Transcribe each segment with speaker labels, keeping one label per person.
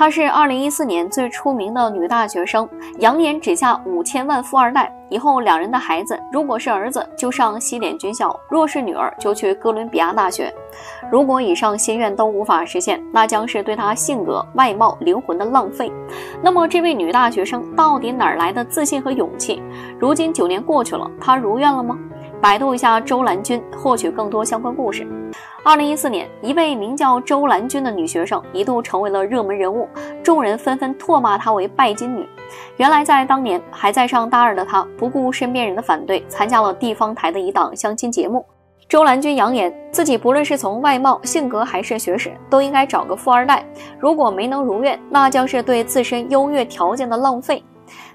Speaker 1: 她是2014年最出名的女大学生，扬言只嫁五千万富二代。以后两人的孩子，如果是儿子就上西点军校，若是女儿就去哥伦比亚大学。如果以上心愿都无法实现，那将是对她性格、外貌、灵魂的浪费。那么，这位女大学生到底哪来的自信和勇气？如今九年过去了，她如愿了吗？百度一下周兰君，获取更多相关故事。二零一四年，一位名叫周兰君的女学生一度成为了热门人物，众人纷纷唾骂她为拜金女。原来，在当年还在上大二的她，不顾身边人的反对，参加了地方台的一档相亲节目。周兰君扬言，自己不论是从外貌、性格还是学识，都应该找个富二代。如果没能如愿，那将是对自身优越条件的浪费。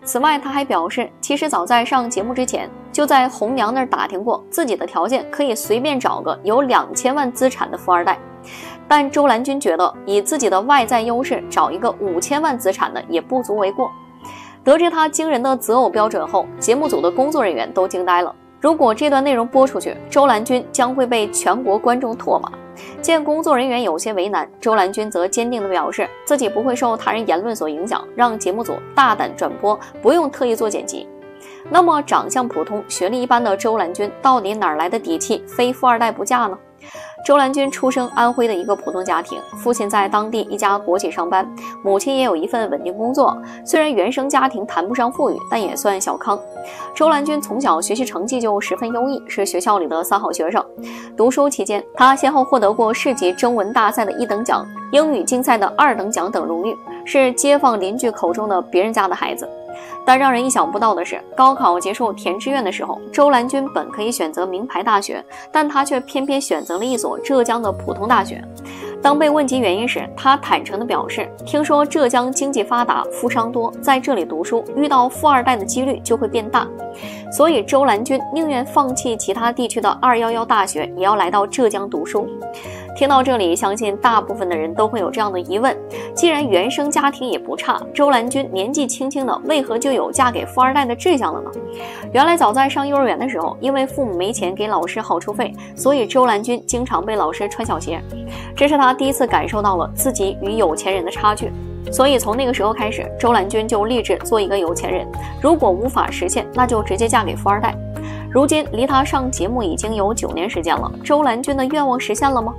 Speaker 1: 此外，他还表示，其实早在上节目之前，就在红娘那儿打听过，自己的条件可以随便找个有两千万资产的富二代。但周兰君觉得，以自己的外在优势找一个五千万资产的也不足为过。得知他惊人的择偶标准后，节目组的工作人员都惊呆了。如果这段内容播出去，周兰君将会被全国观众唾骂。见工作人员有些为难，周兰君则坚定地表示自己不会受他人言论所影响，让节目组大胆转播，不用特意做剪辑。那么，长相普通、学历一般的周兰君到底哪来的底气，非富二代不嫁呢？周兰君出生安徽的一个普通家庭，父亲在当地一家国企上班，母亲也有一份稳定工作。虽然原生家庭谈不上富裕，但也算小康。周兰君从小学习成绩就十分优异，是学校里的三好学生。读书期间，他先后获得过市级征文大赛的一等奖、英语竞赛的二等奖等荣誉，是街坊邻居口中的别人家的孩子。但让人意想不到的是，高考结束填志愿的时候，周兰君本可以选择名牌大学，但她却偏偏选择了一所浙江的普通大学。当被问及原因时，她坦诚地表示：“听说浙江经济发达，富商多，在这里读书遇到富二代的几率就会变大，所以周兰君宁愿放弃其他地区的二幺幺大学，也要来到浙江读书。”听到这里，相信大部分的人都会有这样的疑问：既然原生家庭也不差，周兰君年纪轻轻的，为何就有嫁给富二代的志向了呢？原来早在上幼儿园的时候，因为父母没钱给老师好处费，所以周兰君经常被老师穿小鞋。这是他第一次感受到了自己与有钱人的差距，所以从那个时候开始，周兰君就立志做一个有钱人。如果无法实现，那就直接嫁给富二代。如今离他上节目已经有九年时间了，周兰君的愿望实现了吗？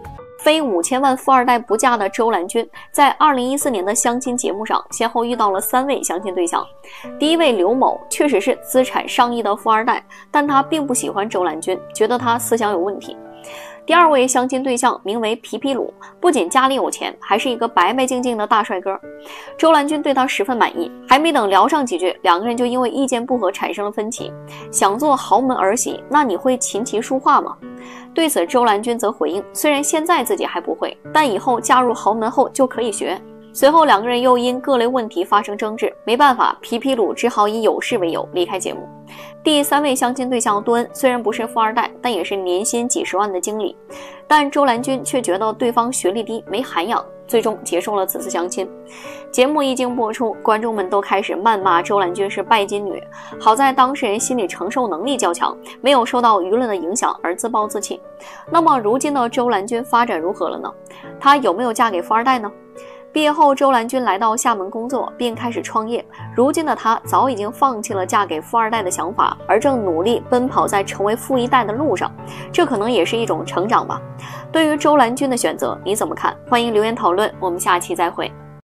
Speaker 1: 非五千万富二代不嫁的周兰君，在二零一四年的相亲节目上，先后遇到了三位相亲对象。第一位刘某确实是资产上亿的富二代，但他并不喜欢周兰君，觉得他思想有问题。第二位相亲对象名为皮皮鲁，不仅家里有钱，还是一个白白净净的大帅哥。周兰君对他十分满意，还没等聊上几句，两个人就因为意见不合产生了分歧。想做豪门儿媳，那你会琴棋书画吗？对此，周兰君则回应：虽然现在自己还不会，但以后嫁入豪门后就可以学。随后，两个人又因各类问题发生争执，没办法，皮皮鲁只好以有事为由离开节目。第三位相亲对象杜恩虽然不是富二代，但也是年薪几十万的经理，但周兰君却觉得对方学历低、没涵养，最终结束了此次相亲。节目一经播出，观众们都开始谩骂周兰君是拜金女。好在当事人心理承受能力较强，没有受到舆论的影响而自暴自弃。那么，如今的周兰君发展如何了呢？她有没有嫁给富二代呢？毕业后，周兰君来到厦门工作，并开始创业。如今的她早已经放弃了嫁给富二代的想法，而正努力奔跑在成为富一代的路上。这可能也是一种成长吧。对于周兰君的选择，你怎么看？欢迎留言讨论。我们下期再会。